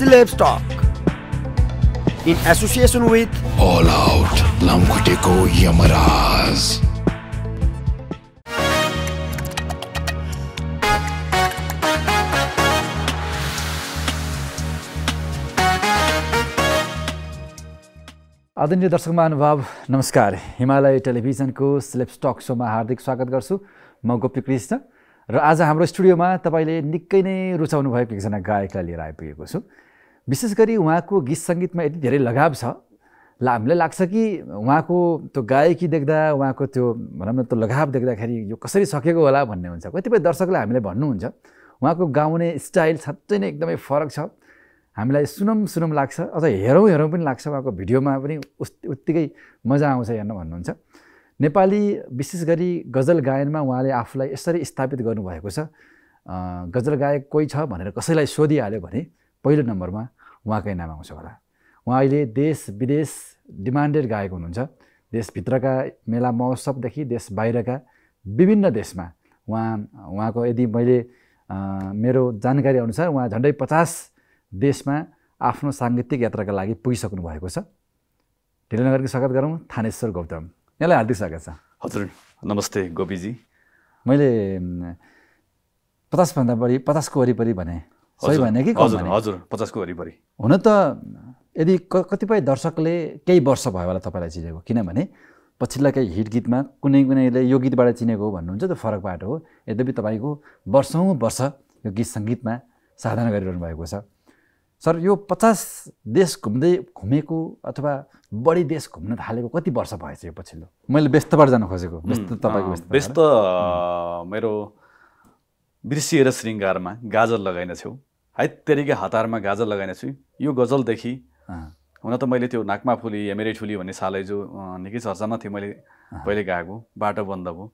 Celebs Talk in association with All out लामखुट्टेको यमराज आदरणीय दर्शक महानुभाव नमस्कार। हिमालय टेलिभिजनको स्लेप स्टक सोमा हार्दिक स्वागत गर्छु। म गोपी कृष्ण र आज हाम्रो स्टुडियोमा तपाईँले निकै नै रुचाउनु भएको एकजना गायकलाई लिएर आइपुगेको छु। विशेष गरी उहाँको गीत सङ्गीतमा यति धेरै लगाव छ। ल हामीलाई लाग्छ कि उहाँको त्यो गायकी देख्दा उहाँको त्यो भनौँ न त्यो लगाव देख्दाखेरि यो कसरी सकेको होला भन्ने हुन्छ। कतिपय दर्शकले हामीले भन्नुहुन्छ। उहाँको गाउने स्टाइल साँच्चै नै एकदमै फरक छ। हामीलाई सुनौँ सुनौँ लाग्छ। अझ हेरौँ हेरौँ पनि लाग्छ उहाँको भिडियोमा पनि उस उत्तिकै मजा आउँछ हेर्न भन्नुहुन्छ। नेपाली विशेष गरी गजल गायनमा उहाँले आफूलाई यसरी स्थापित गर्नुभएको छ। गजल गायक कोही छ भनेर कसैलाई सोधिहाल्यो भने पहिलो नम्बरमा उहाँकै नाम आउँछ होला। उहाँ अहिले देश विदेश डिमान्डेड गायक हुनुहुन्छ। देशभित्रका मेला महोत्सवदेखि देश बाहिरका विभिन्न देशमा उहाँ उहाँको यदि मैले मेरो जानकारी अनुसार उहाँ झन्डै पचास देशमा आफ्नो साङ्गीतिक यात्राका लागि पुगिसक्नु भएको छ। ढिलो नगरको स्वागत गरौँ थानेश्वर गौतम। यहाँलाई हार्दिक स्वागत छ। हजुर नमस्ते गोपीजी। मैले पचासभन्दा बढी पचासको वरिपरि भने सही भने कि हजुर हजुर पचासको वरिपरि हुन त यदि क कतिपय दर्शकले केही वर्ष भयो होला तपाईँलाई चिनेको किनभने पछिल्ला केही हिट गीतमा कुनै कुनैले यो गीतबाट चिनेको हो भन्नुहुन्छ त्यो फरक बाटो हो। यद्यपि तपाईँको वर्षौँ वर्ष यो गीत सङ्गीतमा साधना गरिरहनु भएको छ। सर यो पचास देश घुम्दै घुमेको अथवा बढी देश घुम्न थालेको कति वर्ष भएछ यो पछिल्लो? मैले व्यस्तबाट जान खोजेको व्यस्त तपाईँको व्यस्त मेरो बिर्सिएर श्रृङ्गारमा गाजर लगाइन छेउ है तेरिका हतारमा गाजर लगाइन छु यो गजलदेखि हुन त मैले त्यो नाकमा फुली एमेरै ठुली भन्ने सालै जो निकै चर्चामा थियो मैले पहिले गाएको बाटो बन्द भयो।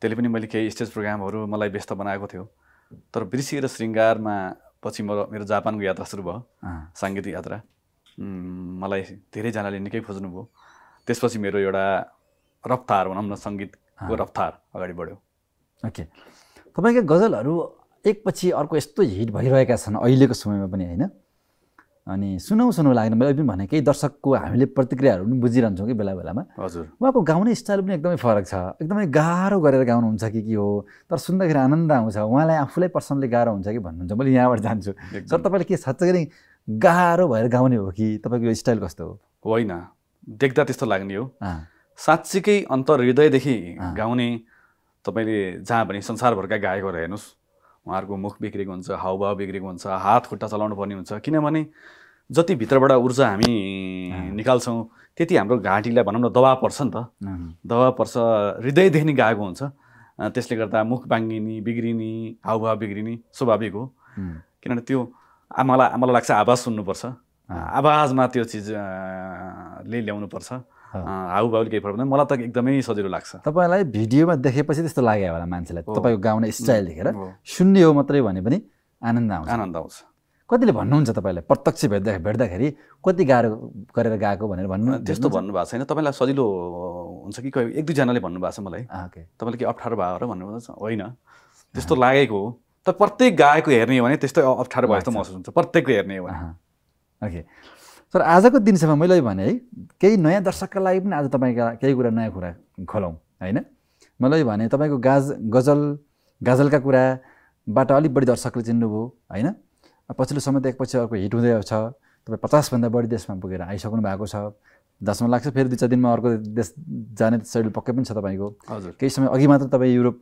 त्यसले पनि मैले केही स्टेज प्रोग्रामहरू मलाई व्यस्त बनाएको थियो। तर बिर्सिएर श्रृङ्गारमा पछि मेरो मेरो जापानको यात्रा सुरु भयो साङ्गीतिक यात्रा। मलाई धेरैजनाले निकै खोज्नुभयो। त्यसपछि मेरो एउटा रफ्तार भनौँ न सङ्गीतको रफ्तार अगाडि बढ्यो। ओके। तपाईँका गजलहरू एकपछि अर्को यस्तो हिट भइरहेका छन् अहिलेको समयमा पनि होइन? अनि सुनौ सुनौ लाग्ने मैले पनि भने केही दर्शकको हामीले प्रतिक्रियाहरू पनि बुझिरहन्छौँ कि बेला बेलामा। हजुर। उहाँको गाउने स्टाइल पनि एकदमै फरक छ। एकदमै गाह्रो गरेर गाउनुहुन्छ कि के हो? तर सुन्दाखेरि आनन्द आउँछ। उहाँलाई आफूलाई पर्सनली गाह्रो हुन्छ कि भन्नुहुन्छ? मैले यहाँबाट जान्छु। सर तपाईँले के साँच्चै नै गाह्रो भएर गाउने हो कि? तपाईँको स्टाइल कस्तो हो? होइन। देख्दा त्यस्तो लाग्ने हो। साँच्चीकै अन्तर हृदयदेखि गाउने तपाईँले जहाँ पनि संसारभरका गायकहरू हेर्नुहोस् उहाँहरूको मुख बिग्रेको हुन्छ हावभाव बिग्रेको हुन्छ हात खुट्टा चलाउनु पर्ने हुन्छ। किनभने जति भित्रबाट ऊर्जा हामी निकाल्छौँ त्यति हाम्रो घाँटीलाई भनौँ न दबाब पर्छ नि त। दबाब पर्छ हृदयदेखि गएको हुन्छ। त्यसले गर्दा मुख बाङ्गिने बिग्रिने हावभाव बिग्रिने स्वाभाविक हो। किनभने त्यो मलाई मलाई लाग्छ आवाज सुन्नुपर्छ। आवाजमा त्यो चिज ले ल्याउनुपर्छ। हाउभाउले केही फरक पर्दैन मलाई त एकदमै सजिलो लाग्छ। तपाईँलाई भिडियोमा देखेपछि त्यस्तो लाग्यो होला मान्छेलाई। तपाईँको गाउने स्टाइल देखेर। सुन्ने हो मात्रै भने पनि आनन्द आउँछ। आनन्द आउँछ। कतिले भन्नुहुन्छ तपाईँलाई? प्रत्यक्ष भेट्दा भेट्दाखेरि कति गाह्रो गरेर गएको भनेर भन्नु त्यस्तो भन्नुभएको छैन। तपाईँलाई सजिलो हुन्छ कि कोही एक दुईजनाले भन्नुभएको छ मलाई। तपाईँले के अप्ठ्यारो भयो र भन्नुभएको छ? होइन। त्यस्तो लागेको हो। तर प्रत्येक गाएको हेर्ने हो भने त्यस्तै अप्ठ्यारो भयो जस्तो महसुस हुन्छ। प्रत्येकको हेर्ने हो भने। ओके। सर आजको दिनसम्म मैले भने है केही नयाँ दर्शकका लागि पनि आज तपाईँका केही कुरा नयाँ कुरा खोलौँ होइन? मैले भने तपाईँको गाज गजल गाजलका कुराबाट अलिक बढी दर्शकले चिन्नुभयो होइन? पछिल्लो समय त एकपछि अर्को हिट हुँदै छ तपाईँ पचासभन्दा बढी देशमा पुगेर आइसक्नु भएको छ। जसमा लाग्छ फेरि दुई चार दिनमा अर्को देश जाने सेड्युल पक्कै पनि छ तपाईँको। हजुर। केही समय अघि मात्र तपाईँ युरोप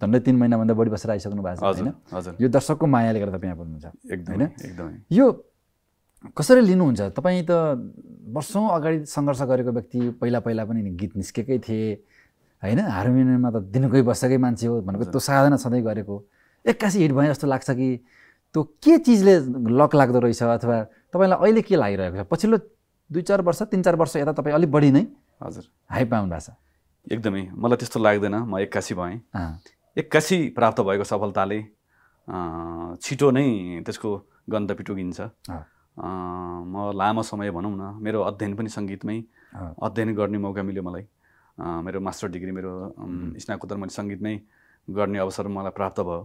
झन्डै तिन महिनाभन्दा बढी बसेर आइसक्नु भएको छ होइन? यो दर्शकको मायाले गर्दा तपाईँ यहाँ पुग्नुहुन्छ एकदमै एकदमै। यो कसरी लिनुहुन्छ? तपाईँ त वर्षौँ अगाडि सङ्घर्ष गरेको व्यक्ति पहिला पहिला पनि गीत निस्केकै थिए होइन? हार्मोनियममा त दिनकै बसेकै मान्छे हो भनेको त्यो साधना सधैँ गरेको। एक्कासी हिट भयो जस्तो लाग्छ कि त्यो के चिजले लक लाग्दो रहेछ अथवा तपाईँलाई अहिले के लागिरहेको छ? पछिल्लो दुई चार वर्ष तिन चार वर्ष यता तपाईँ अलिक बढी नै हजुर। हाई पाउनु भएको छ। एकदमै। मलाई त्यस्तो लाग्दैन। म एक्कासी भएँ। एक्कासी प्राप्त भएको सफलताले छिटो नै त्यसको गन्ध पिटुकिन्छ। म लामो समय भनौँ न मेरो अध्ययन पनि सङ्गीतमै अध्ययन गर्ने मौका मिल्यो मलाई। मेरो मास्टर डिग्री मेरो अम्, स्नातकोत्तर मैले सङ्गीतमै गर्ने अवसर मलाई प्राप्त भयो।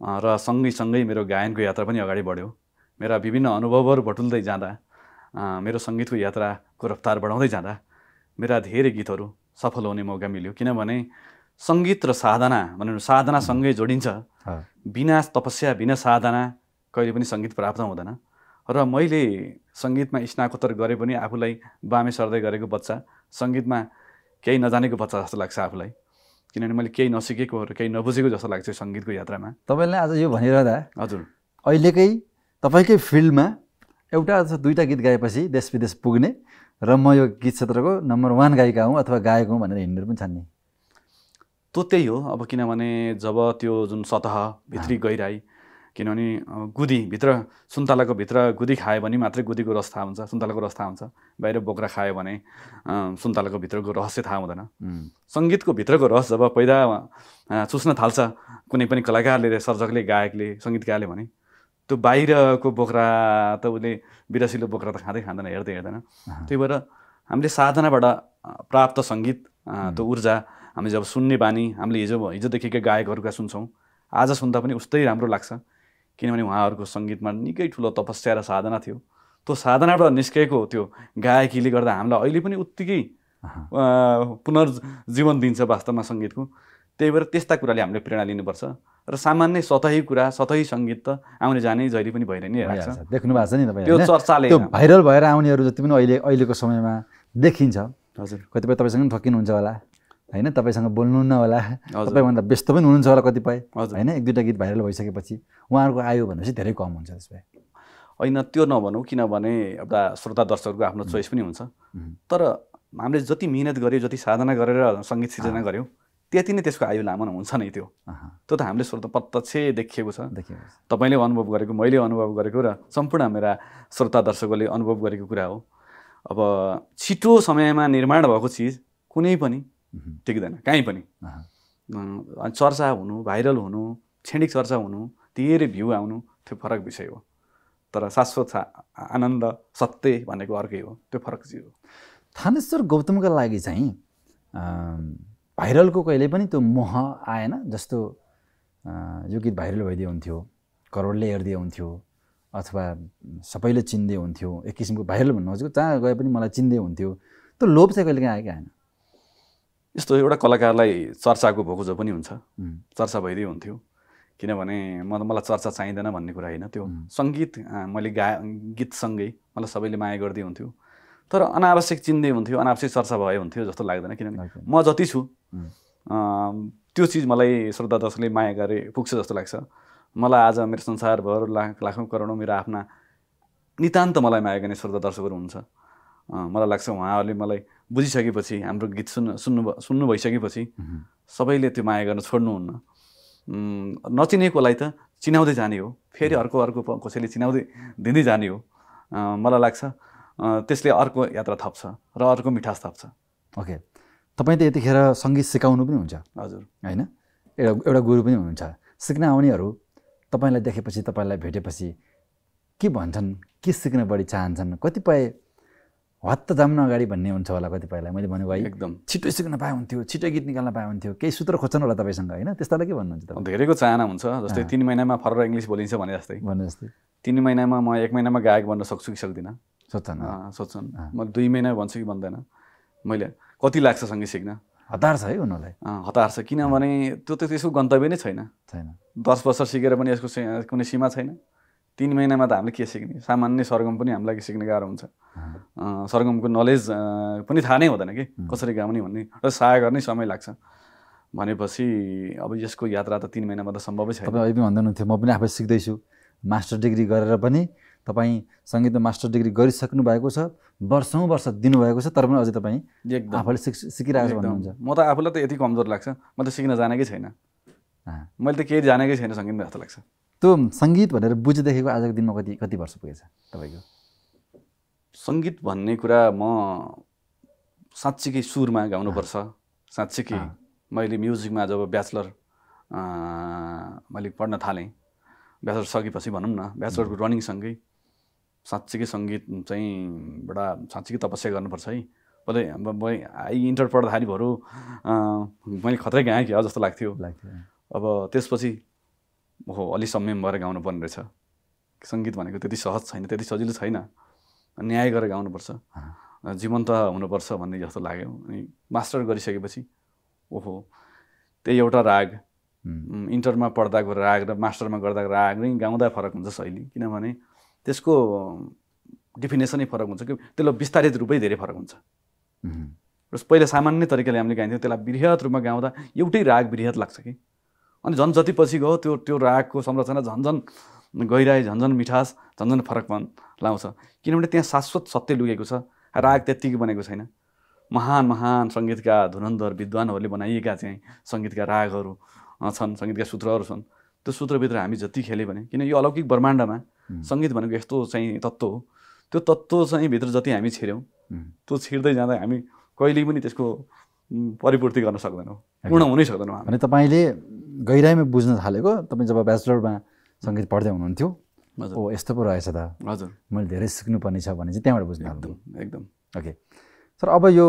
र सँगै सँगै मेरो गायनको यात्रा पनि अगाडि बढ्यो। मेरा विभिन्न अनुभवहरू बटुल्दै जाँदा मेरो सङ्गीतको यात्राको रफ्तार बढाउँदै जाँदा मेरा धेरै गीतहरू सफल हुने मौका मिल्यो। किनभने सङ्गीत र साधना भनौँ न साधनासँगै जोडिन्छ। बिना तपस्या बिना साधना कहिले पनि सङ्गीत प्राप्त हुँदैन। र मैले सङ्गीतमा स्नाकोत्तर गरे पनि आफूलाई बामे सर्दै गरेको बच्चा। सङ्गीतमा केही नजानेको बच्चा जस्तो लाग्छ आफूलाई। किनभने मैले केही नसिकेको र केही नबुझेको जस्तो लाग्छ सङ्गीतको यात्रामा। तपाईँले आज यो भनिरहँदा हजुर। अहिलेकै तपाईँकै फिल्डमा एउटा अथवा दुईवटा गीत गाएपछि देश विदेश पुग्ने र म यो गीत क्षेत्रको नम्बर वान गायिका हुँ अथवा गायक हुँ भनेर हिँड्नेहरू पनि छन् नि त्यो त्यही हो। अब किनभने जब त्यो जुन सतह भित्री गहिराई किनभने गुदी भित्र सुन्तलाको भित्र गुदी खायो भने मात्रै गुदीको रस थाहा हुन्छ सुन्तलाको रस थाहा हुन्छ। बाहिर बोक्रा खायो भने सुन्तलाको भित्रको रहस्य थाहा हुँदैन। सङ्गीतको भित्रको रस जब अ, चुस्न थाल्छ कुनै पनि कलाकारले सर्जकले गायकले सङ्गीतकारले भने त्यो बाहिरको बोक्रा त उसले बिरासिलो बोक्रा त खाँदै खाँदैन हेर्दै हेर्दैन। त्यही भएर हामीले साधनाबाट प्राप्त सङ्गीत त्यो ऊर्जा हामीले जब सुन्ने बानी हामीले हिजो हिजोदेखिकै गायकहरूका सुन्छौँ। आज सुन्दा पनि उस्तै राम्रो लाग्छ। किनभने उहाँहरूको सङ्गीतमा निकै ठुलो तपस्या र साधना थियो। त्यो साधनाबाट निस्केको त्यो गायकीले गर्दा हामीलाई अहिले पनि उत्तिकै पुनर्जीवन दिन्छ वास्तवमा सङ्गीतको। त्यही भएर त्यस्ता कुराले हामीले प्रेरणा लिनुपर्छ र सामान्य सतही कुरा सतही सङ्गीत त आउने जाने जहिले पनि भइरहने नै भइहाल्छ। देख्नु भएको छ नि तपाईँ त्यो? चर्चाले त्यो भाइरल भएर आउनेहरू जति पनि अहिले अहिलेको समयमा देखिन्छ। हजुर। कतिपय तपाईँसँग पनि ठक्किनुहुन्छ होला। होइन तपाईँसँग बोल्नुहुन्न होला। तपाईँभन्दा व्यस्त पनि हुनुहुन्छ होला कतिपय। होइन एक दुईवटा गीत भाइरल भइसकेपछि उहाँहरूको आयो भनेपछि धेरै कम हुन्छ त्यसमा होइन त्यो नभनौँ किनभने एउटा श्रोता दर्शकहरूको आफ्नो चोइस पनि हुन्छ। तर हामीले जति मिहिनेत गऱ्यौँ जति साधना गरेर सङ्गीत सिर्जना गऱ्यौँ त्यति नै त्यसको आयु लामो हुन्छ नै त्यो। त्यो त हामीले श्रोता प्रत्यक्ष देखिएको छ। तपाईँले अनुभव गरेको मैले अनुभव गरेको र सम्पूर्ण मेरा श्रोता दर्शकहरूले अनुभव गरेको कुरा हो। अब छिटो समयमा निर्माण भएको चिज कुनै पनि टिक्दैन कहीँ पनि। अनि चर्चा हुनु भाइरल हुनु क्षणिक चर्चा हुनु धेरै भ्यू आउनु त्यो फरक विषय हो। तर शाश्वत आनन्द सत्य भनेको अर्कै हो त्यो फरक चिज हो। थानेश्वर गौतमका लागि चाहिँ भाइरलको कहिले पनि त्यो मोह आएन जस्तो यो गीत भाइरल भइदिए हुन्थ्यो करोडले हेरिदिए हुन्थ्यो अथवा सबैले चिन्दै हुन्थ्यो एक किसिमको भाइरल भन्नु खोजेको जहाँ गए पनि मलाई चिन्दै हुन्थ्यो त्यो लोभ चाहिँ कहिले काहीँ आयो कि आएन। यस्तो एउटा कलाकारलाई चर्चाको भोकुजो पनि हुन्छ। चर्चा भइदिए हुन्थ्यो। किनभने म मलाई चर्चा चाहिँदैन भन्ने कुरा होइन त्यो। सङ्गीत मैले गा गीतसँगै मलाई सबैले माया गरिदिए हुन्थ्यो। तर अनावश्यक चिन्दै हुन्थ्यो अनावश्यक चर्चा भए हुन्थ्यो जस्तो लाग्दैन किनभने। म जति छु त्यो चिज मलाई श्रोता दर्शकले माया गरे पुग्छ जस्तो लाग्छ। मलाई आज मेरो संसारभर लाख लाखौँ करोडौँ मेरो आफ्ना नितान्त मलाई माया गर्ने श्रोता दर्शकहरू हुन्छ। मलाई लाग्छ उहाँहरूले मलाई बुझिसकेपछि हाम्रो गीत सुन्नु सुन्नु सुन्नु भइसकेपछि सबैले त्यो माया गर्न छोड्नुहुन्न। नचिनेकोलाई त चिनाउँदै जाने हो। फेरि अर्को अर्को कसैले चिनाउँदै दिँदै जाने हो। मलाई लाग्छ त्यसले अर्को यात्रा थप्छ र अर्को मिठास थप्छ। ओके। तपाईँ त यतिखेर सङ्गीत सिकाउनु पनि हुन्छ। हजुर। होइन? एउटा एउटा गुरु पनि हुनुहुन्छ। सिक्न आउनेहरू तपाईँलाई देखेपछि तपाईँलाई भेटेपछि के भन्छन् के सिक्न बढी चाहन्छन्? कतिपय हत्त जाम्न अगाडि भन्ने हुन्छ होला कतिपयलाई। मैले भनेको है एकदम। छिटो सिक्न पाए हुन्थ्यो छिटो गीत निकाल्न पाए हुन्थ्यो केही सूत्र खोज्छन् होला तपाईँसँग होइन? त्यस्तालाई के भन्नुहुन्छ तपाईँ? धेरैको चाहना हुन्छ जस्तै तिन महिनामा फरर इङ्ग्लिस बोलिन्छ भने जस्तै। भन्नु जस्तै। तिन महिनामा म एक महिनामा गायक बन्न सक्छु कि सक्दिनँ? सोध्छन् सोध्छन्। म दुई महिना भन्छु कि भन्दैन? मैले कति लाग्छ सङ्गीत सिक्न? हतार छ है उनीहरूलाई। हतार छ। किनभने त्यो त त्यसको गन्तव्य नै छैन। छैन। दस वर्ष सिकेर पनि यसको कुनै सीमा छैन। तिन महिनामा त हामीले के सिक्ने? सामान्य सरगम पनि हामीलाई सिक्ने गाह्रो हुन्छ। सरगमको नलेज पनि थाहा नै हुँदैन कि कसरी गाउने भन्ने। र सहाय गर्ने समय लाग्छ। भनेपछि अब यसको यात्रा त तिन महिनामा त सम्भवै छैन। तपाईँ अहिले पनि भन्दै हुनुहुन्थ्यो म पनि आफै सिक्दैछु। मास्टर डिग्री गरेर पनि तपाईँ सङ्गीतमा मास्टर डिग्री गरिसक्नु भएको छ वर्षौँ वर्ष दिनुभएको छ तर पनि अझै तपाईँ एकदम। आफूले सिक सिकिरहेको। भन्नुहुन्छ। म त आफूलाई त यति कमजोर लाग्छ। म त सिक्न जानेकै छैन। मैले त केही जानेकै छैन सङ्गीतमा जस्तो लाग्छ। त्यो सङ्गीत भनेर बुझेदेखिको आजको दिनमा कति कति वर्ष पुगेछ तपाईँको? सङ्गीत भन्ने कुरा म साँच्चीकै सुरमा गाउनुपर्छ। साँच्चीकै। मैले म्युजिकमा जब ब्याचलर मैले पढ्न थालेँ ब्याचलर सकेपछि भनौँ न ब्याचलरको रनिङसँगै साँच्चीकै सङ्गीत चाहिँ बडा साँच्चीकै तपस्या गर्नुपर्छ है। मैले आई इन्टर पढ्दाखेरि भरू मैले खत्रै गाएँ क्या जस्तो लाग्थ्यो। लाग्थ्यो। अब त्यसपछि ओहो अलि संयम भएर गाउनु पर्ने रहेछ। सङ्गीत भनेको त्यति सहज छैन त्यति सजिलो छैन। न्याय गरेर गाउनुपर्छ। जीवन्त हुनुपर्छ भन्ने जस्तो लाग्यो। अनि मास्टर गरिसकेपछि ओहो त्यही एउटा राग। इन्टरमा पढ्दाको राग र मास्टरमा गर्दाको राग नै गाउँदा फरक हुन्छ शैली। किनभने त्यसको डेफिनेसनै फरक हुन्छ कि त्यसलाई विस्तारित रूपै धेरै फरक हुन्छ। र पहिला सामान्य तरिकाले हामीले गाइन्थ्यौँ त्यसलाई बृहत रूपमा गाउँदा एउटै राग बृहत लाग्छ कि? अनि झन् जति पछि गयो त्यो त्यो रागको संरचना झन् झन् गहिराई झन् झन् मिठास झन् झन् फरकपन लाउँछ। किनभने त्यहाँ शाश्वत सत्य लुकेको छ। राग त्यत्तिकै बनेको छैन। महान महान सङ्गीतका धुरन्धर विद्वानहरूले बनाइएका चाहिँ सङ्गीतका रागहरू छन् सङ्गीतका सूत्रहरू छन्। त्यो सूत्रभित्र हामी जति खेल्यो भने किन यो अलौकिक ब्रह्माण्डमा सङ्गीत भनेको यस्तो चाहिँ तत्त्व हो। त्यो तत्त्व चाहिँ भित्र जति हामी छिर्यौँ त्यो छिर्दै जाँदा हामी कहिल्यै पनि त्यसको परिपूर्ति गर्न सक्दैनौँ। पूर्ण हुनै सक्दैनौँ भने तपाईँले गहिराइमा बुझ्न थालेको तपाईँ जब ब्याचलरमा सङ्गीत पढ्दै हुनुहुन्थ्यो ओ यस्तो पो रहेछ त। हजुर। मैले धेरै सिक्नुपर्ने छ भने चाहिँ त्यहाँबाट बुझ्नु एकदम एकदम। ओके। सर अब यो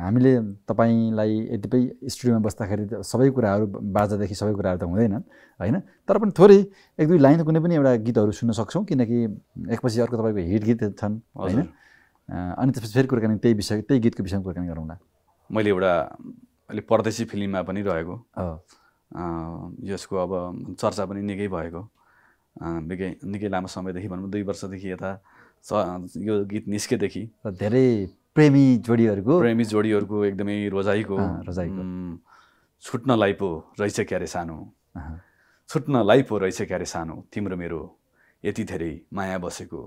हामीले तपाईँलाई यद्यपि स्टुडियोमा बस्दाखेरि सबै कुराहरू बाजादेखि सबै कुराहरू त हुँदैनन् होइन? तर पनि थोरै एक दुई लाइन त कुनै पनि एउटा गीतहरू सुन्न सक्छौँ किनकि एकपछि अर्को तपाईँको हिट गीत छन् होइन? अनि त्यसपछि फेरि कुराकानी त्यही विषय त्यही गीतको विषयमा कुराकानी गरौँला। मैले एउटा अहिले परदेशी फिल्ममा पनि रहेको। यसको अब चर्चा पनि निकै भएको। निकै निकै लामो समयदेखि भनौँ दुई वर्षदेखि यता यो गीत निस्केदेखि। धेरै प्रेमी जोडीहरूको। प्रेमी जोडीहरूको एकदमै रोजाइको। रोजाइको। उम्, छुट्नलाई पो रहेछ क्यारे सानो। अँ, छुट्नलाई पो रहेछ क्यारे सानो। तिम्रो मेरो यति धेरै माया बसेको।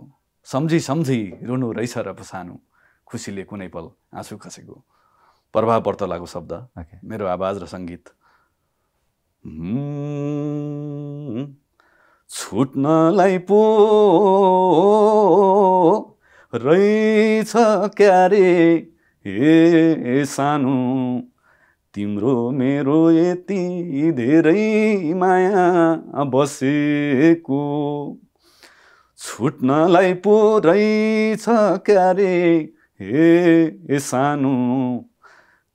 सम्झी सम्झी रुनु रहेछ र सानो। खुसीले कुनै पल आँसु खसेको। प्रभाव पर्तलाको शब्द। ओके मेरो आवाज र सङ्गीत। छुट्नलाई पो रहेछ क्यारे? हे सानो तिम्रो मेरो यति धेरै माया बसेको। छुट्नलाई पो रहेछ क्यारे? हे सानो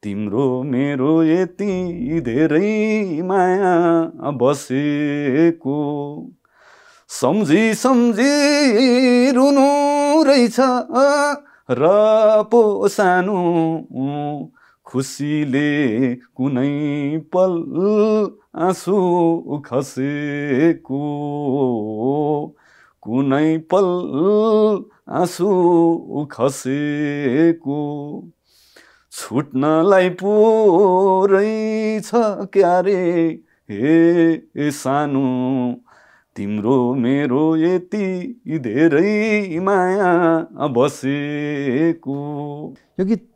तिम्रो मेरो यति धेरै माया बसेको सम्झी सम्झी रुनु रहेछ र पो सानो खुसीले कुनै पल आँसु खसेको कुनै पल आँसु खसेको छुट्नलाई पो रहेछ क्यारे? हे सानो तिम्रो मेरो यति धेरै माया बसेको। यो गीत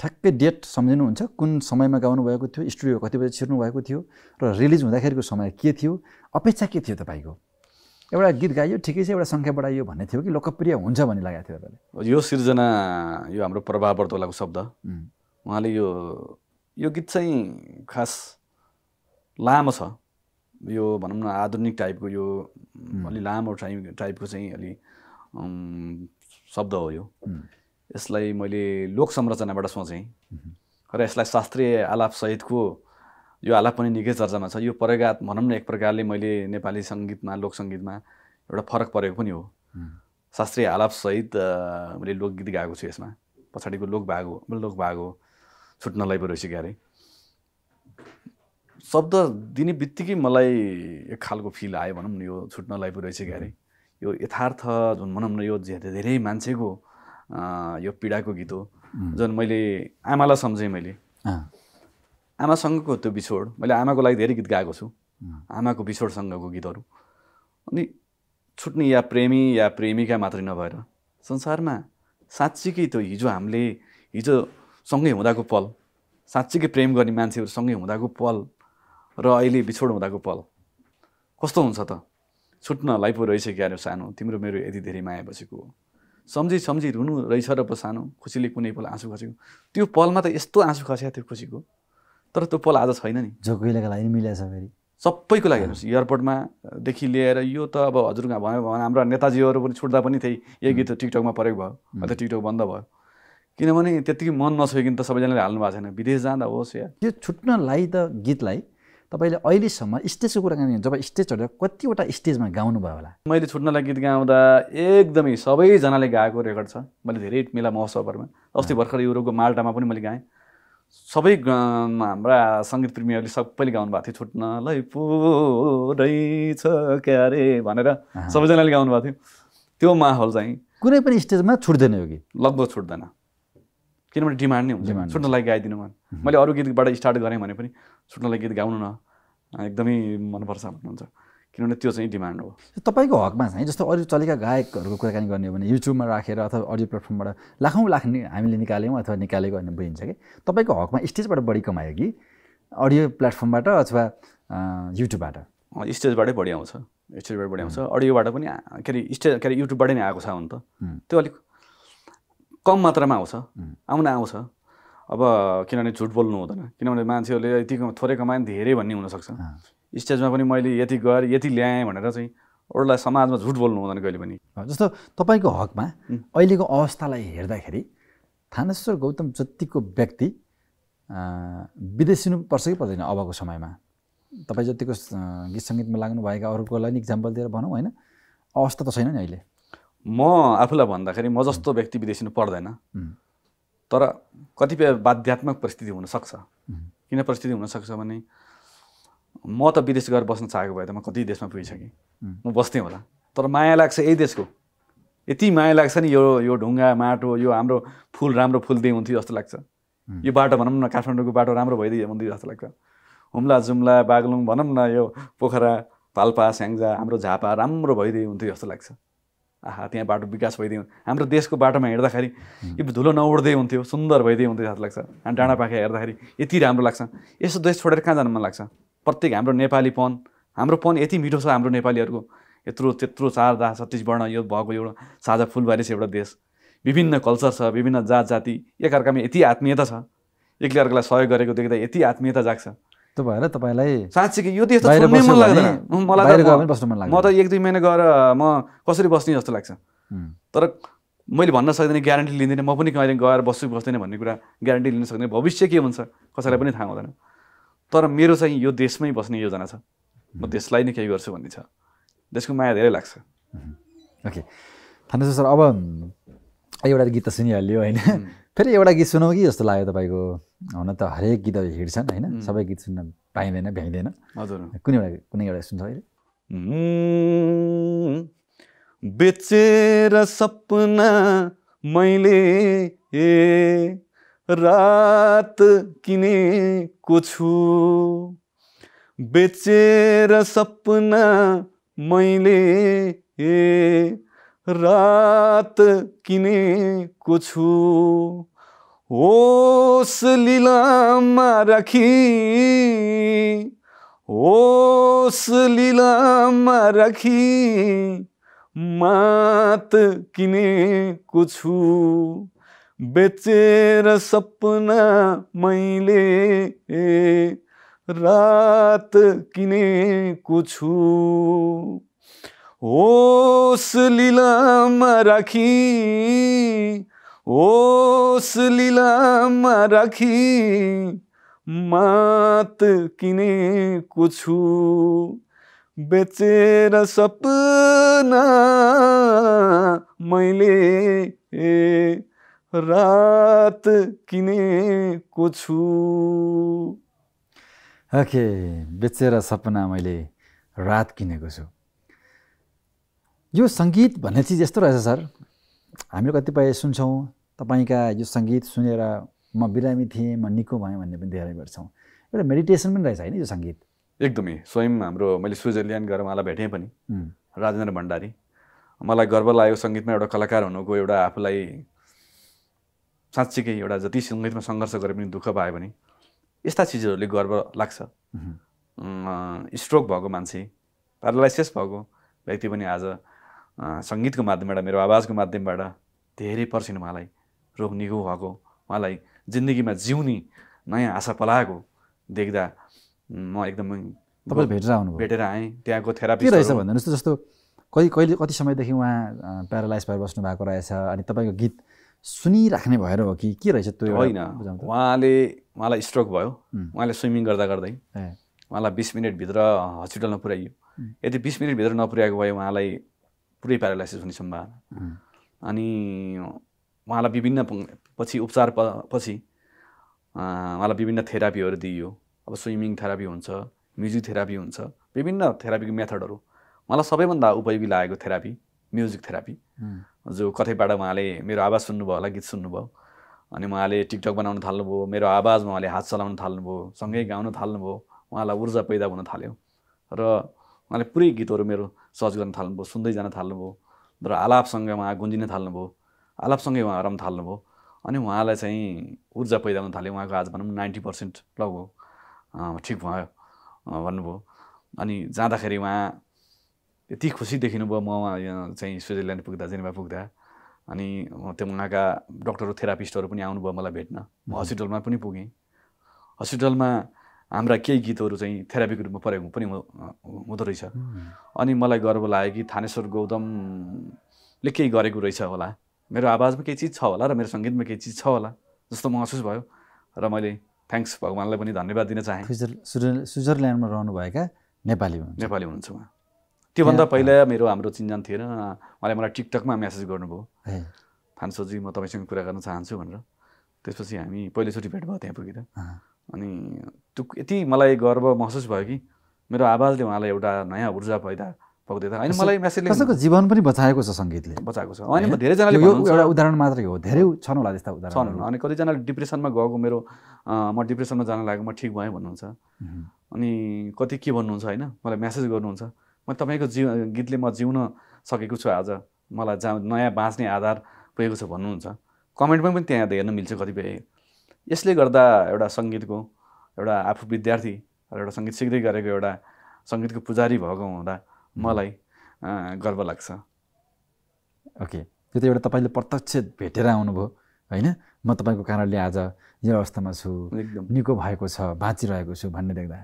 ठ्याक्कै डेट सम्झिनुहुन्छ। कुन समयमा गाउनु भएको थियो? स्टुडियो कति बजी छिर्नु भएको थियो? र रिलिज हुँदाखेरिको समय के थियो? अपेक्षा के थियो तपाईँको? एउटा गीत गाइयो ठिकै छ एउटा सङ्ख्या बढाइयो भन्ने थियो कि लोकप्रिय हुन्छ भन्ने लागेको थियो तपाईँलाई? यो सिर्जना यो हाम्रो प्रभाव वर्तोलाको शब्द उहाँले यो यो गीत चाहिँ खास लामो छ। यो भनौँ न आधुनिक टाइपको यो अलि लामो टाइप टाइपको चाहिँ अलि शब्द हो यो। यसलाई मैले लोक संरचनाबाट सोचेँ। र यसलाई शास्त्रीय आलापसहितको यो आलाप पनि निकै चर्चामा छ। यो प्रगात भनौँ न एक प्रकारले मैले नेपाली सङ्गीतमा लोक सङ्गीतमा एउटा फरक परेको पनि हो। शास्त्रीय आलापसहित मैले लोकगीत गाएको छु यसमा। पछाडिको लोक भाग हो लोक भाग हो छुट्नलाई पो रहेछ क्यारे। शब्द दिने बित्तिकै मलाई एक खालको फिल आयो भनौँ न यो छुट्नलाई पो रहेछ क्यारे। यो यथार्थ जुन भनौँ न यो धेरै मान्छेको यो पीडाको गीत हो। जुन मैले आमालाई सम्झेँ मैले। आमासँगको त्यो बिछोड मैले आमाको लागि धेरै गीत गाएको छु। आमाको बिछोडसँगको गीतहरू। अनि छुट्ने या प्रेमी या प्रेमिका मात्रै नभएर संसारमा साँच्चीकै त्यो हिजो हामीले हिजो सँगै हुँदाको पल साँच्चीकै प्रेम गर्ने मान्छेहरू सँगै हुँदाको पल र अहिले बिछोड हुँदाको पल। कस्तो हुन्छ त? छुट्नलाई पो रहेछ क्यारो सानो। तिम्रो मेरो यति धेरै माया बसेको हो। सम्झी सम्झी रुनु रहेछ र पो सानो। खुसीले कुनै पल आँसु खसेको। त्यो पलमा त यस्तो आँसु खस्या थियो खुसीको। तर त्यो पल आज छैन नि। जो कोहीलाई लागि मिलेछ फेरि। सबैको लागि हेर्नुहोस् एयरपोर्टमा देखि लिएर यो त अब हजुरको भयो भने हाम्रा नेताजीहरू पनि छुट्दा पनि त्यही यही गीत टिकटकमा प्रयोग भयो। अहिले टिकटक बन्द भयो। किनभने त्यत्तिकै मन नछोइकन त सबैजनाले हाल्नु भएको छैन। विदेश जाँदा होस् या। त्यो छुट्नलाई त गीतलाई तपाईँले अहिलेसम्म स्टेजको कुराकानी जब स्टेज चढेर कतिवटा स्टेजमा गाउनुभयो होला? मैले छुट्नलाई गीत गाउँदा एकदमै सबैजनाले गाएको रेकर्ड छ। मैले धेरै मेला महोत्सवहरूमा। अस्ति भर्खर युरोपको माल्टामा पनि मैले गाएँ। सबै हाम्रा सङ्गीत प्रेमीहरूले सबैले गाउनु भएको थियो छुट्नलाई रहेछ क्यारे भनेर सबैजनाले गाउनु भएको थियो। त्यो माहौल चाहिँ कुनै पनि स्टेजमा छुट्दैन यो गीत। लगभग छुट्दैन। किनभने डिमान्ड नै हुन्छ। छुट्नलाई गाइदिनु मन मैले अरू गीतबाट स्टार्ट गरेँ भने पनि छुट्नलाई गीत गाउनु न। एकदमै मनपर्छ भन्नुहुन्छ। किनभने त्यो चाहिँ डिमान्ड हो। तपाईँको हकमा चाहिँ जस्तो अरू चलेका गायकहरूको कुराकानी गर्ने हो भने युट्युबमा राखेर अथवा अडियो प्लेटफर्मबाट लाखौँ लाख हामीले निकाल्यौँ अथवा निकालेको भन्ने बुझिन्छ कि? तपाईँको हकमा स्टेजबाट बढी कमायो कि अडियो प्लेटफर्मबाट अथवा युट्युबबाट? स्टेजबाटै बढी आउँछ। स्टेजबाट बढी आउँछ। अडियोबाट पनि के अरे स्टेज के अरे युट्युबबाटै नै आएको छ हुन त। त्यो अलिक कम मात्रामा आउँछ। आउन आउँछ। अब किनभने झुट बोल्नु हुँदैन। किनभने मान्छेहरूले यति कम- थोरै कमायो भने धेरै भन्ने हुनसक्छ। स्टेजमा पनि मैले यति गरेँ यति ल्याएँ भनेर चाहिँ अरूलाई समाजमा झुट बोल्नु हुँदैन कहिले पनि। जस्तो तपाईँको हकमा अहिलेको अवस्थालाई हेर्दाखेरि थानेश्वर गौतम जतिको व्यक्ति अँ, विदेशिनु पर्छ कि पर्दैन अबको समयमा? तपाईँ जतिको गीत सङ्गीतमा लाग्नुभएका अरूको लागि इक्जाम्पल दिएर भनौँ होइन? अवस्था त छैन नि अहिले। म आफूलाई भन्दाखेरि म जस्तो व्यक्ति विदेशिनु पर्दैन। तर कतिपय बाध्यात्मक परिस्थिति हुनसक्छ। किन परिस्थिति हुनसक्छ भने म त विदेश गएर बस्न चाहेको भए त म कति देशमा पुगिसकेँ। म बस्थेँ होला। तर माया लाग्छ यही देशको। यति माया लाग्छ नि यो यो ढुङ्गा माटो यो हाम्रो फुल राम्रो फुल्दै हुन्थ्यो जस्तो लाग्छ। यो बाटो भनौँ न काठमाडौँको बाटो राम्रो भइदियो हुन्थ्यो जस्तो लाग्छ। हुम्ला जुम्ला बागलुङ भनौँ न यो पोखरा पाल्पा स्याङ्जा हाम्रो झापा राम्रो भइदियो हुन्थ्यो जस्तो लाग्छ। आहा त्यहाँ बाटो विकास भइदियो। हाम्रो देशको बाटोमा हिँड्दाखेरि यो धुलो नउड्दै हुन्थ्यो सुन्दर भइदियो हुन्थ्यो जस्तो लाग्छ। अनि डाँडा पाखा हेर्दाखेरि यति राम्रो लाग्छ। यस्तो देश छोडेर कहाँ जानु मन लाग्छ? प्रत्येक हाम्रो नेपालीपन हाम्रोपन यति मिठो छ हाम्रो नेपालीहरूको। यत्रो त्यत्रो चार दा छत्तिस वर्ण यो भएको एउटा साझा फुलबारी छ एउटा देश। विभिन्न कल्चर छ विभिन्न जात जाति एकअर्कामा यति आत्मीयता छ। एकले अर्कालाई सहयोग गरेको देख्दा यति आत्मीयता जाग्छ। त्यो भएर तपाईँलाई साँच्चै कि यो देश त मन लाग्दैन। मलाई म- त एक दुई महिना गएर म कसरी बस्ने जस्तो लाग्छ। तर मैले भन्न सक्दिनँ ग्यारेन्टी लिँदिनँ। म पनि कहिले गएर बस्छु बस्दैन भन्ने कुरा ग्यारेन्टी लिन सक्दिनँ। भविष्य के हुन्छ? कसैलाई पनि थाहा हुँदैन। तर मेरो चाहिँ यो देशमै बस्ने योजना छ। म देशलाई नै केही गर्छु भन्ने छ। देशको माया धेरै लाग्छ। ओके। थानेश्वर सर अब एउटा गीत त सुनिहाल्यो होइन? फेरि एउटा गीत सुनौ कि जस्तो लाग्यो तपाईँको? हुन त हरेक गीतहरू हिँड्छन् होइन? सबै गीत सुन्न पाइँदैन भ्याइँदैन। हजुर। कुनै एउटा कुनै एउटा सुन्छ अहिले? बेचेर सपना मैले ए रात किनेको छु। बेचेर सपना मैले ए रात किनेको छु। होस लिलामा राखी होस लिलामा राखी मात किनेको छु। बेचेर सपना मैले रात किनेको छु। होस लिलामा राखी होस लिलामा राखी मात किनेको छु। बेचेर सपना मैले रात किनेको छु। ओके बेचेर सपना मैले रात किनेको छु। यो सङ्गीत भन्ने चिज यस्तो रहेछ सर। हामीले कतिपय सुन्छौँ तपाईँका यो सङ्गीत सुनेर म बिरामी थिएँ म निको भएँ भन्ने पनि धेरै गर्छौँ। एउटा मेडिटेसन पनि रहेछ होइन यो सङ्गीत? एकदमै। स्वयं हाम्रो मैले स्विजरल्यान्ड गएर उहाँलाई भेटेँ पनि। राजेन्द्र भण्डारी। मलाई गर्व लाग्यो सङ्गीतमा एउटा कलाकार हुनुको एउटा आफूलाई साँच्चीकै एउटा जति सङ्गीतमा सङ्घर्ष गरे पनि दुःख पायो भने यस्ता चिजहरूले गर्व लाग्छ। स्ट्रोक भएको मान्छे प्यारालाइसिस भएको व्यक्ति पनि आज सङ्गीतको माध्यमबाट मेरो आवाजको माध्यमबाट धेरै पर्छिन् उहाँलाई। रोग निको भएको उहाँलाई जिन्दगीमा जिउने नयाँ आशा पलाएको देख्दा म एकदमै तपाईँले भेटेर आउनुभयो। भेटेर आएँ त्यहाँको के रहेछ थेरापिस्ट भन्नुहोस् त जस्तो कहिले कहिले कति समयदेखि उहाँ प्यारालाइज भएर बस्नु भएको रहेछ अनि तपाईँको गीत सुनिराख्ने भएर हो कि के रहेछ त्यो होइन। उहाँले उहाँलाई स्ट्रोक भयो. उहाँले स्विमिङ गर्दा गर्दै उहाँलाई बिस मिनटभित्र हस्पिटलमा पुर्याइयो यदि बिस मिनटभित्र नपुर्याएको भए उहाँलाई पुरै प्यारालाइसिस हुने सम्भावना। अनि उहाँलाई विभिन्न पछि उपचार प- पछि उहाँलाई विभिन्न थेरापीहरू दिइयो। अब स्विमिङ थेरापी हुन्छ म्युजिक थेरापी हुन्छ विभिन्न थेरापीको मेथडहरू। उहाँलाई सबैभन्दा उपयोगी लागेको थेरापी म्युजिक थेरापी जो कतैबाट उहाँले मेरो आवाज सुन्नुभयो होला गीत सुन्नुभयो। अनि उहाँले टिकटक बनाउन थाल्नुभयो मेरो आवाजमा उहाँले हात चलाउन थाल्नुभयो सँगै गाउन थाल्नुभयो उहाँलाई ऊर्जा पैदा हुन थाल्यो। र उहाँले पुरै गीतहरू मेरो सर्च गर्न थाल्नुभयो सुन्दै जान थाल्नुभयो। र आलापसँग उहाँ गुन्जिन थाल्नुभयो आलापसँगै उहाँ रम थाल्नुभयो। अनि उहाँलाई चाहिँ ऊर्जा पैदा हुन थाल्यो उहाँको आज भनौँ नाइन्टी पर्सेन्ट लगभग ठिक भयो भन्नुभयो। अनि जाँदाखेरि उहाँ यति खुसी देखिनुभयो म उहाँ यहाँ चाहिँ स्विजरल्यान्ड पुग्दा जेनेवा पुग्दा। अनि त्यो उहाँका डक्टर थेरापिस्टहरू पनि आउनुभयो मलाई भेट्न। म हस्पिटलमा पनि पुगेँ। हस्पिटलमा हाम्रा केही गीतहरू चाहिँ थेरापीको रूपमा प्रयोग पनि हुँदो रहेछ। अनि मलाई गर्व लाग्यो कि थानेश्वर गौतमले केही गरेको रहेछ होला। मेरो आवाजमा केही चिज छ होला र मेरो सङ्गीतमा केही चिज छ होला जस्तो महसुस भयो। र मैले थ्याङ्क्स भगवान्लाई पनि धन्यवाद दिन चाहेँ। स्विजर स्विजर- स्विजरल्यान्डमा रहनुभएका नेपाली नेपाली हुनुहुन्छ उहाँ। त्योभन्दा पहिला मेरो हाम्रो चिन्जान थिएन। उहाँले मलाई टिकटकमा मेसेज गर्नुभयो। है थान्सोजी म तपाईँसँग कुरा गर्न चाहन्छु भनेर। त्यसपछि हामी पहिलोचोटि भेट भयो त्यहाँ पुगेर। अनि त्यो यति मलाई गर्व महसुस भयो कि मेरो आवाजले उहाँलाई एउटा नयाँ ऊर्जा पैदा थियो। होइन मलाई मेसेजले कसैको जीवन पनि बचाएको छ सङ्गीतले। बचाएको छ। अनि धेरैजनाले एउटा उदाहरण मात्रै हो। धेरै छन् होला त्यस्ता छन्। उदाहरणहरू अनि कतिजनाले डिप्रेसनमा गएको मेरो म डिप्रेसनमा जान लागेको म ठिक भएँ भन्नुहुन्छ। अनि कति के भन्नुहुन्छ होइन? मलाई मेसेज गर्नुहुन्छ। म तपाईँको जीव गीतले म जिउन सकेको छु आज। मलाई जहाँ नयाँ बाँच्ने आधार पुगेको छ भन्नुहुन्छ। कमेन्टमा पनि त्यहाँ हेर्न मिल्छ कतिपय। यसले गर्दा एउटा सङ्गीतको एउटा आफू विद्यार्थी र एउटा सङ्गीत सिक्दै गरेको एउटा सङ्गीतको पुजारी भएको हुँदा मलाई गर्व लाग्छ। ओके। त्यो त एउटा तपाईँले प्रत्यक्ष भेटेर आउनुभयो होइन? म तपाईँको कारणले आज यो अवस्थामा छु। एकदम। निको भएको छ बाँचिरहेको छु भन्ने देख्दा।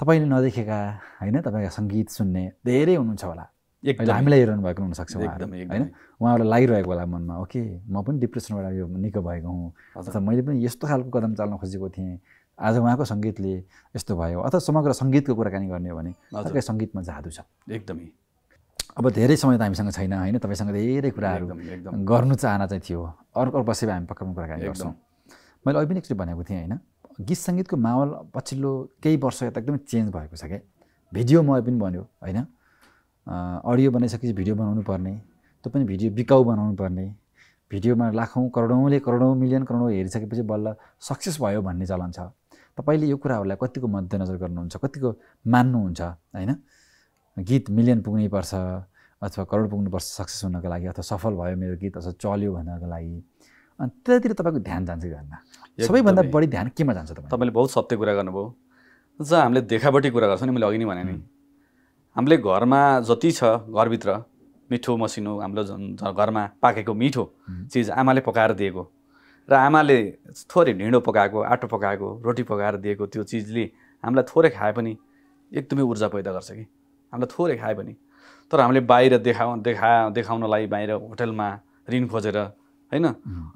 तपाईँले नदेखेका होइन? तपाईँका सङ्गीत सुन्ने धेरै हुनुहुन्छ होला। एकदम। हामीलाई हेरिरहनु भएको हुनसक्छ एकदमै, होइन? उहाँहरूलाई लागिरहेको होला मनमा ओके? म पनि डिप्रेसनबाट यो निको भएको हुँ। अथवा मैले पनि यस्तो खालको कदम चाल्न खोजेको थिएँ। आज उहाँको सङ्गीतले यस्तो भयो। अथवा समग्र सङ्गीतको कुराकानी गर्ने हो भने। अर्कै सङ्गीतमा जादु छ। एकदमै। अब धेरै समय त हामीसँग छैन होइन? तपाईँसँग धेरै कुराहरू गर्नु चाहना चाहिँ थियो। अर्को बसेर हामी पक्का पनि कुराकानी। गर्छौँ। मैले अहिले पनि एकचोटि भनेको थिएँ होइन? गीत सङ्गीतको माहौल पछिल्लो केही वर्ष यता एकदमै चेन्ज भएको छ क्या। भिडियो म पनि भन्यो होइन? अडियो बनाइसकेपछि भिडियो बनाउनु पर्ने त्यो पनि भिडियो बिकाउ बनाउनु पर्ने। भिडियोमा लाखौँ करोडौँले करोडौँ मिलियन करोडौँ हेरिसकेपछि बल्ल सक्सेस भयो भन्ने चलन छ। तपाईँले यो कुराहरूलाई कतिको मध्यनजर गर्नुहुन्छ कतिको मान्नुहुन्छ होइन? गीत मिलियन पुग्नै पर्छ अथवा करोड पुग्नुपर्छ सक्सेस हुनको लागि अथवा सफल भयो मेरो गीत अथवा चल्यो भन्नको लागि। अनि त्यतातिर तपाईँको ध्यान जान्छ जान्न सबैभन्दा। बढी ध्यान केमा जान्छ तपाईँ तपाईँले बहुत सत्य कुरा गर्नुभयो। जहाँ हामीले देखापट्टि कुरा गर्छौँ नि मैले अघि नै भने नि। हामीले घरमा जति छ घरभित्र मिठो मसिनो हाम्रो घरमा पाकेको मिठो चिज आमाले पकाएर दिएको र आमाले थोरै ढिँडो पकाएको आटो पकाएको रोटी पकाएर दिएको त्यो चिजले हामीलाई थोरै खाए पनि एकदमै ऊर्जा पैदा गर्छ कि। हामीलाई थोरै खाए पनि। तर हामीले बाहिर देखाउ देखा देखाउनलाई बाहिर होटलमा ऋण खोजेर होइन?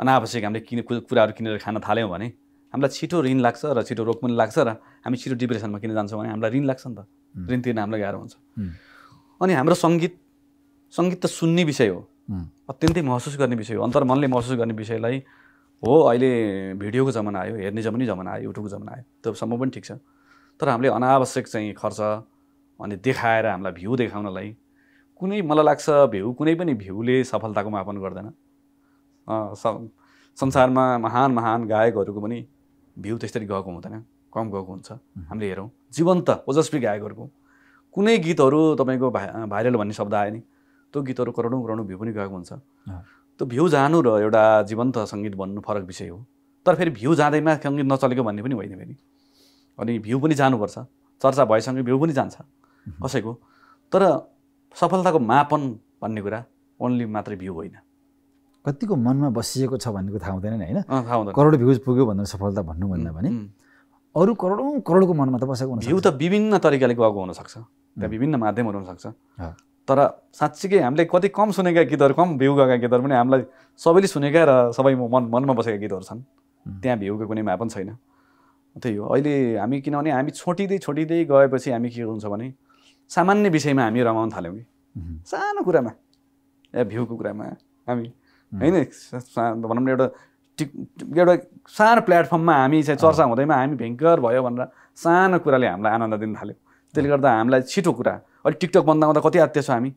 अनावश्यक हामीले किने कुराहरू किनेर खान थाल्यौँ भने हामीलाई छिटो ऋण लाग्छ र छिटो रोग पनि लाग्छ र हामी छिटो डिप्रेसनमा किन जान्छौँ भने हामीलाई ऋण लाग्छ नि त। ऋण तिर्न हामीलाई गाह्रो हुन्छ। अनि हाम्रो सङ्गीत सङ्गीत त सुन्ने विषय हो। अत्यन्तै महसुस गर्ने विषय हो। अन्तर्मनले महसुस गर्ने विषयलाई हो अहिले भिडियोको जमाना आयो हेर्ने जमानै जमाना आयो युट्युबको जमाना आयो। त्यो सम्म पनि ठिक छ। तर हामीले अनावश्यक चाहिँ खर्च अनि देखाएर हामीलाई भ्यू देखाउनलाई कुनै मलाई लाग्छ भ्यू कुनै पनि भ्यूले सफलताको मापन गर्दैन। संसारमा महान महान गायकहरूको पनि भ्यू त्यसरी गएको हुँदैन कम गएको हुन्छ। हामीले हेरौँ। जीवन्त ओजस्वी गायकहरूको। कुनै गीतहरू तपाईँको भाइ भाइरल भन्ने शब्द आयो नि त्यो गीतहरू करोडौँ करोडौँ भ्यू पनि गएको हुन्छ। त्यो भ्यू जानु र एउटा जीवन्त सङ्गीत बन्नु फरक विषय हो। तर फेरि भ्यू जाँदैमा सङ्गीत नचलेको भन्ने पनि होइन फेरि। अनि भ्यू पनि जानुपर्छ। चर्चा भएसँगै भ्यू पनि जान्छ। कसैको? तर सफलताको मापन भन्ने कुरा ओन्ली मात्रै भ्यू होइन। कतिको मनमा बसिएको छ भन्ने थाहा हुँदैन नि होइन? करोड भ्युज पुग्यो भनेर सफलता भन्नुभन्दा भने अरू करोडौँ करोडको मनमा त बसेको भ्यू हुनसक्छ त विभिन्न तरिकाले गएको हुनसक्छ। त्यहाँ विभिन्न माध्यमहरू हुनसक्छ। तर साँच्चीकै हामीले कति कम सुनेका गीतहरू कम भ्यू गएका गीतहरू पनि हामीलाई सबैले सुनेका र सबै मन मनमा बसेका गीतहरू छन्। त्यहाँ भ्यूको कुनै मापन छैन। त्यही हो। अहिले हामी किनभने हामी छोटिँदै छोटिँदै गएपछि हामी के हुन्छ भने सामान्य विषयमा हामी रमाउन थाल्यौँ कि। सानो कुरामा। या भ्यूको कुरामा हामी होइन? भनौँ न एउटा टिक एउटा सानो प्लेटफर्ममा हामी चाहिँ चर्चा हुँदैमा हामी भयङ्कर भयो भनेर सानो कुराले हामीलाई आनन्द दिन थाल्यो। त्यसले गर्दा हामीलाई छिटो कुरा। अहिले टिकटक बन्द आउँदा कति आत्य छ हामी?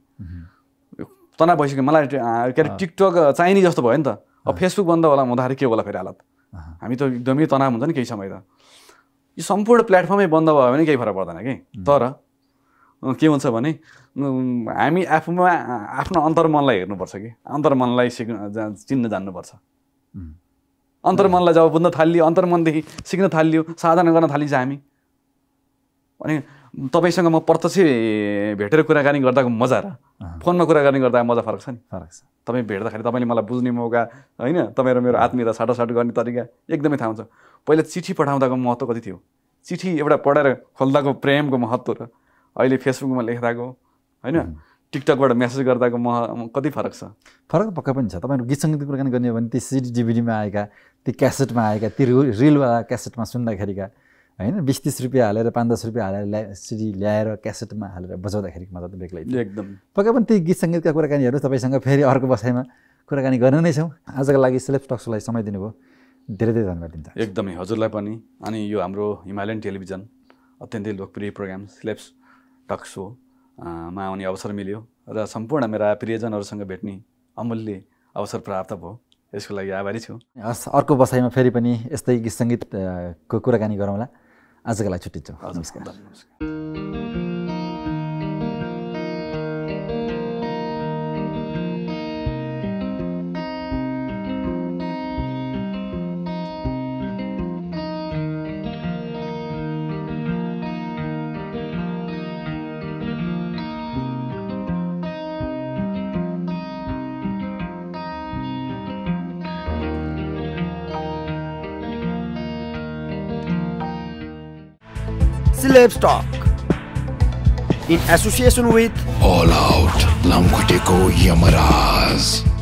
तनाव भइसक्यो। मलाई के अरे टिकटक चाहिने जस्तो भयो नि त। अब फेसबुक बन्द होला हुँदाखेरि के होला फेरि हालत? हामी त एकदमै तनाव हुन्छ नि केही समय त। यो सम्पूर्ण प्लेटफर्मै बन्द भयो भने केही फरक पर्दैन कि? तर के हुन्छ भने हामी आफूमा आफ्नो अन्तर्मनलाई हेर्नुपर्छ कि। अन्तर्मनलाई सिक्न जा- चिन्न जान्नुपर्छ। अन्तर्मनलाई जब बुझ्न थालियो अन्तर्मनदेखि सिक्न थालियो साधना गर्न थालिन्छ हामी। अनि तपाईँसँग म प्रत्यक्ष भेटेर कुराकानी गर्दाको मजा र फोनमा कुराकानी गर्दा मजा फरक छ नि। फरक छ। तपाईँ भेट्दाखेरि तपाईँले मलाई बुझ्ने मौका होइन तपाईँ र मेरो आत्मीयता साटासाट गर्ने तरिका एकदमै थाहा हुन्छ। पहिला चिठी पठाउँदाको महत्त्व कति थियो? चिठी एउटा पढेर खोल्दाको प्रेमको महत्त्व र अहिले फेसबुकमा लेख्दाको होइन? टिकटकबाट मेसेज गर्दाको मह कति फरक छ? फरक पक्का पनि छ। तपाईँहरू गीत सङ्गीतको कुराकानी गर्ने हो भने ती सिडी डिभिडीमा आएका ती क्यासेटमा आएका ती रि- रिलवाला क्यासेटमा सुन्दाखेरिका होइन? बिस तिस रुपियाँ हालेर पाँच दस रुपियाँ हालेर ल्या सिडी ल्याएर क्यासेटमा हालेर बजाउँदाखेरि मजा त बेग्लै एकदम। पक्कै पनि ती गीत सङ्गीतका कुराकानीहरू तपाईँसँग फेरि अर्को बसाइमा कुराकानी गर्न नै छौँ। आजको लागि सेलेफ टक्सलाई समय दिनुभयो। धेरै धेरै धन्यवाद दिन्छ। एकदमै हजुरलाई पनि अनि यो हाम्रो हिमालयन टेलिभिजन अत्यन्तै लोकप्रिय प्रोग्राम स्लेप्स टक सो अँ, मा आउने अवसर मिल्यो र सम्पूर्ण मेरा प्रियजनहरूसँग भेट्ने अमूल्य अवसर प्राप्त भयो। यसको लागि आभारी छु। हस् अर्को बसाइमा फेरि पनि यस्तै गीत सङ्गीतको कुराकानी गरौँला। आजको लागि छुट्टिन्छौँ नमस्कार। Celebs In association with All out Lamkuteko Yamaraz.